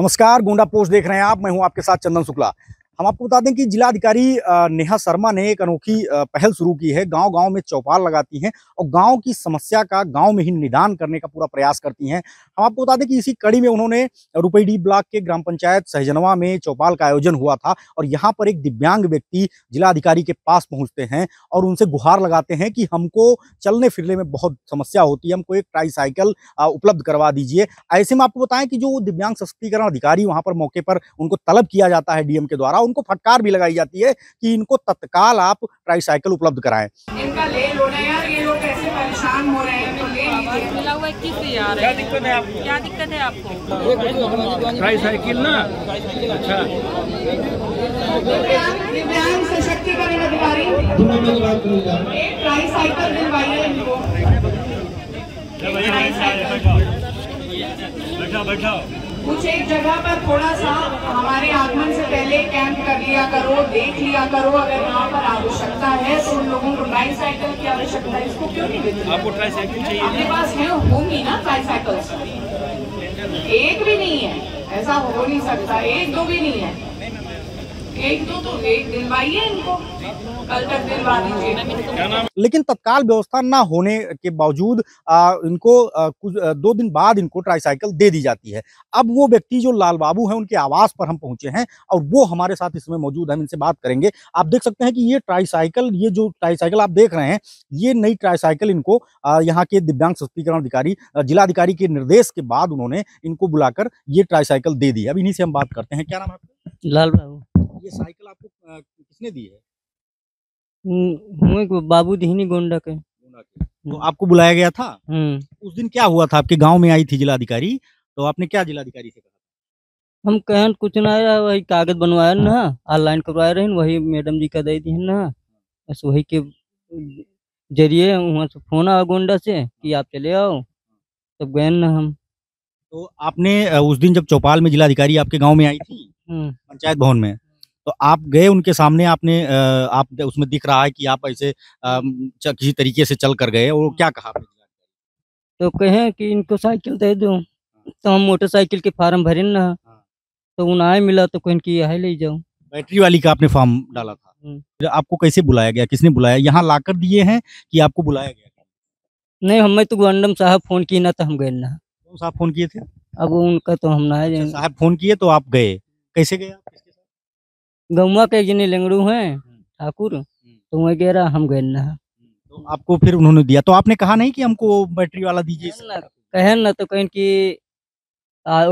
नमस्कार गोंडा पोस्ट देख रहे हैं आप। मैं हूँ आपके साथ चंदन शुक्ला। हम आपको बता दें कि जिलाधिकारी नेहा शर्मा ने एक अनोखी पहल शुरू की है। गाँव गाँव में चौपाल लगाती हैं और गाँव की समस्या का गाँव में ही निदान करने का पूरा प्रयास करती हैं। हम आपको बता दें कि इसी कड़ी में उन्होंने रुपईडी ब्लॉक के ग्राम पंचायत सहजनवा में चौपाल का आयोजन हुआ था और यहाँ पर एक दिव्यांग व्यक्ति जिलाधिकारी के पास पहुँचते हैं और उनसे गुहार लगाते हैं कि हमको चलने फिरने में बहुत समस्या होती है, हमको एक ट्राईसाइकिल उपलब्ध करवा दीजिए। ऐसे में आपको बताएँ कि जो दिव्यांग सशक्तिकरण अधिकारी वहाँ पर मौके पर उनको तलब किया जाता है डीएम के द्वारा उनको फटकार भी लगाई जाती है कि इनको तत्काल आप ट्राईसाइकिल उपलब्ध कराएँ। इनका ले लो ना यार ये लोग कैसे परेशान हो रहे हैं? तो ले लीजिए। मिला हुआ इक्कीस क्या दिक्कत है आपको? क्या दिक्कत है आपको? ट्राई साइकिल ना? अच्छा। दिव्यांग सशक्तिकरण अधिकारी एक ट्राई साइकिल दिलवाइए इनको। बैठा बैठा कुछ एक जगह पर थोड़ा सा हमारे आगमन से पहले कैंप कर लिया करो देख लिया करो अगर वहाँ पर आवश्यकता है तो उन लोगों को ट्राई साइकिल की आवश्यकता है। इसको क्यों नहीं देते? आपको ट्राई साइकिल चाहिए अपने पास है होंगी ना ट्राई साइकिल एक भी नहीं है। ऐसा हो नहीं सकता। एक दो भी नहीं है। एक दो तो एक दिलवाइए इनको। कल तक दिलवा दीजिए। लेकिन तत्काल व्यवस्था न होने के बावजूद आ, इनको आ, कुछ आ, दो दिन बाद इनको ट्राईसाइकिल दे दी जाती है। अब वो व्यक्ति जो लाल बाबू हैं उनके आवास पर हम पहुँचे हैं और वो हमारे साथ इसमें मौजूद हैं हम इनसे बात करेंगे। आप देख सकते हैं कि ये ट्राईसाइकिल ये जो ट्राईसाइकिल आप देख रहे हैं ये नई ट्राईसाइकिल इनको यहाँ के दिव्यांग सशक्तिकरण अधिकारी जिलाधिकारी के निर्देश के बाद उन्होंने इनको बुलाकर ये ट्राईसाइकिल दे दी अब इन्हीं से हम बात करते हैं। क्या नाम है लाल बाबू। ये साइकिल आपको किसने दी है? बाबू दिहनी गोंडा के। तो आपको बुलाया गया था? हम्म। उस दिन क्या हुआ था? आपके गाँव में आई थी जिलाधिकारी तो आपने क्या जिलाधिकारी से कहा हम कहन कुछ ना वही कागज़ बनवाया ना ऑनलाइन करवाए रहे वही मैडम जी का दे दी ना। बस वही के ज़रिए वहाँ से फ़ोन आया गोंडा से कि आप चले आओ तब गए ना हम। तो आपने उस दिन जब चौपाल में जिलाधिकारी आपके गाँव में आई थी? हम्म, पंचायत भवन में? तो आप गए उनके सामने आपने आप उसमें दिख रहा है कि आप ऐसे किसी तरीके से चल कर गए और क्या कहा आपने तो कहे कि इनको साइकिल दे दो। तो हम मोटरसाइकिल के फार्म भरे ना हाँ। तो उन्हें मिला तो कहन कि यही ले जाओ बैटरी वाली का आपने फॉर्म डाला था। आपको कैसे बुलाया गया? किसने बुलाया? यहाँ लाकर दिए हैं कि आपको बुलाया गया? नहीं हमें तो गंडम साहब फ़ोन किए ना तो हम गए ना। साहब फ़ोन किए थे? अब उनका तो हम ना अच्छा, साहब फ़ोन किए तो आप गए। कैसे गए आप? गौवा के जने लेंगड़ू हैं ठाकुर तो वही कह रहा हम गए ना। तो आपको फिर उन्होंने दिया तो आपने कहा नहीं कि हमको बैटरी वाला दीजिए कहन ना तो कहन कि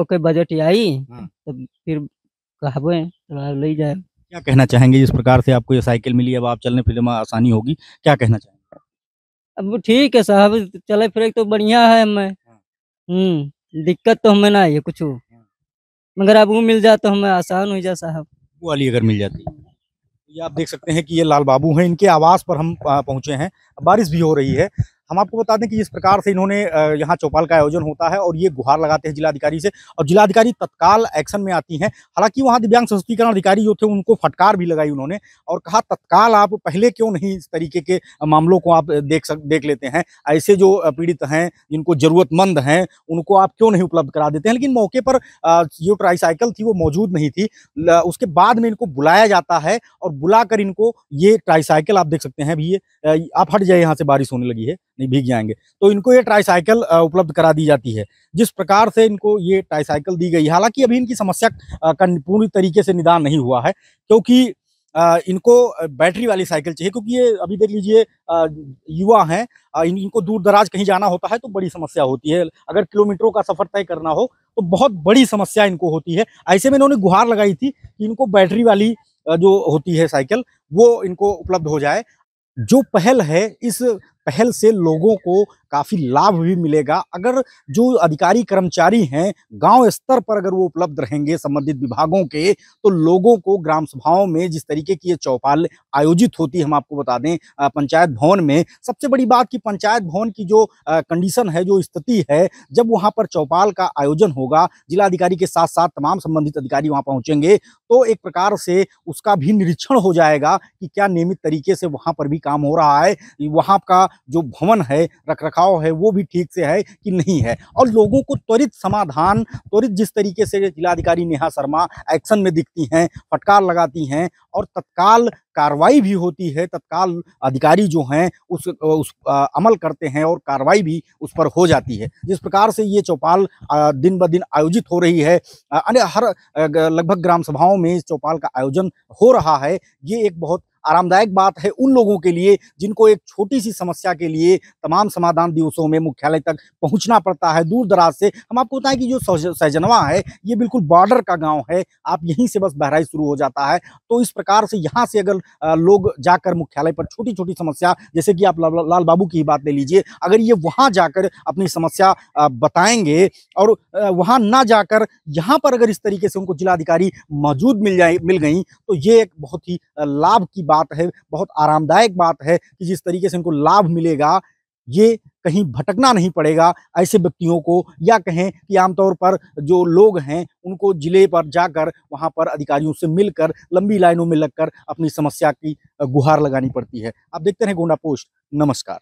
ओके बजट आई हाँ। तो फिर कहबे तो ले जाए। क्या कहना चाहेंगे? जिस प्रकार से आपको ये साइकिल मिली अब आप चलने फिरने में आसानी होगी क्या कहना चाहेंगे? अब ठीक है साहब चले फिर तो बढ़िया है हमें। हम्म दिक्कत तो हमें ना है कुछ। मगर अब वो मिल जाए तो हमें आसान हो जाए साहब। वाली अगर मिल जाती। ये आप देख सकते हैं कि ये लाल बाबू हैं, इनके आवास पर हम पहुँचे हैं। बारिश भी हो रही है। हम आपको बता दें कि जिस प्रकार से इन्होंने यहाँ चौपाल का आयोजन होता है और ये गुहार लगाते हैं जिलाधिकारी से और जिलाधिकारी तत्काल एक्शन में आती हैं। हालाँकि वहाँ दिव्यांग सशक्तिकरण अधिकारी जो थे उनको फटकार भी लगाई उन्होंने और कहा, तत्काल आप पहले क्यों नहीं इस तरीके के मामलों को आप देख सक, देख लेते हैं? ऐसे जो पीड़ित हैं, जिनको जरूरतमंद हैं, उनको आप क्यों नहीं उपलब्ध करा देते हैं? लेकिन मौके पर जो ट्राईसाइकिल थी वो मौजूद नहीं थी। उसके बाद में इनको बुलाया जाता है और बुलाकर इनको ये ट्राईसाइकिल आप देख सकते हैं अभी ये आप हट जाए यहाँ से बारिश होने लगी है। नहीं भीग जाएँगे। तो इनको ये ट्राईसाइकिल उपलब्ध करा दी जाती है। जिस प्रकार से इनको ये ट्राईसाइकिल दी गई हालाँकि अभी इनकी समस्या का पूरी तरीके से निदान नहीं हुआ है क्योंकि इनको बैटरी वाली साइकिल चाहिए क्योंकि ये अभी देख लीजिए युवा हैं इन, इनको दूर दराज कहीं जाना होता है तो बड़ी समस्या होती है। अगर किलोमीटरों का सफ़र तय करना हो तो बहुत बड़ी समस्या इनको होती है। ऐसे में इन्होंने गुहार लगाई थी कि इनको बैटरी वाली जो होती है साइकिल वो इनको उपलब्ध हो जाए। जो पहल है इस पहल से लोगों को काफ़ी लाभ भी मिलेगा। अगर जो अधिकारी कर्मचारी हैं, गाँव स्तर पर अगर वो उपलब्ध रहेंगे संबंधित विभागों के तो लोगों को ग्राम सभाओं में जिस तरीके की ये चौपाल आयोजित होती है, हम आपको बता दें पंचायत भवन में, सबसे बड़ी बात कि पंचायत भवन की जो कंडीशन है, जो स्थिति है, जब वहाँ पर चौपाल का आयोजन होगा, जिलाधिकारी के साथ साथ तमाम संबंधित अधिकारी वहाँ पहुँचेंगे तो एक प्रकार से उसका भी निरीक्षण हो जाएगा कि क्या नियमित तरीके से वहाँ पर भी काम हो रहा है। वहाँ का जो भवन है रख रखाव है वो भी ठीक से है कि नहीं है। और लोगों को त्वरित समाधान त्वरित जिस तरीके से जिलाधिकारी नेहा शर्मा एक्शन में दिखती हैं फटकार लगाती हैं और तत्काल कार्रवाई भी होती है तत्काल अधिकारी जो हैं उस उस अ, अमल करते हैं और कार्रवाई भी उस पर हो जाती है। जिस प्रकार से ये चौपाल दिन ब दिन आयोजित हो रही है अन्य हर लगभग ग्राम सभाओं में इस चौपाल का आयोजन हो रहा है ये एक बहुत आरामदायक बात है उन लोगों के लिए जिनको एक छोटी सी समस्या के लिए तमाम समाधान दिवसों में मुख्यालय तक पहुँचना पड़ता है। दूर दराज से हम आपको बताएँ कि जो सहजनवा है, ये बिल्कुल बॉर्डर का गाँव है, आप यहीं से बस बहराइच शुरू हो जाता है। तो इस प्रकार से यहाँ से अगर लोग जाकर मुख्यालय पर छोटी छोटी समस्या, जैसे कि आप लाल बाबू की ही बात ले लीजिए, अगर ये वहाँ जाकर अपनी समस्या बताएँगे और वहाँ ना जाकर यहाँ पर अगर इस तरीके से उनको जिलाधिकारी मौजूद मिल जाए, मिल गई तो ये एक बहुत ही लाभ की बात है, बहुत आरामदायक बात है कि जिस तरीके से इनको लाभ मिलेगा, ये कहीं भटकना नहीं पड़ेगा ऐसे व्यक्तियों को, या कहें कि आमतौर पर जो लोग हैं, उनको ज़िले पर जाकर, वहाँ पर अधिकारियों से मिलकर, लंबी लाइनों में लगकर अपनी समस्या की गुहार लगानी पड़ती है। आप देखते रहें गोंडा पोस्ट, नमस्कार।